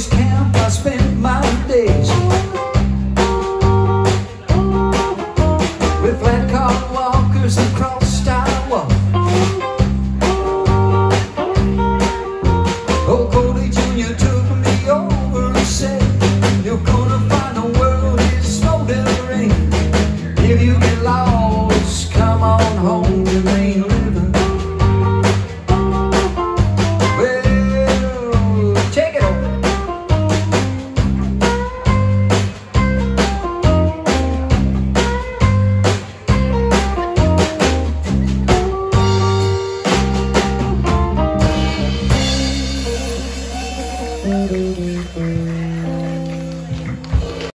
this camp I spent my days With flat car walkers and cross out walk Oh, Cody Jr. took me over and said You're gonna find the world is snowed in the If you get lost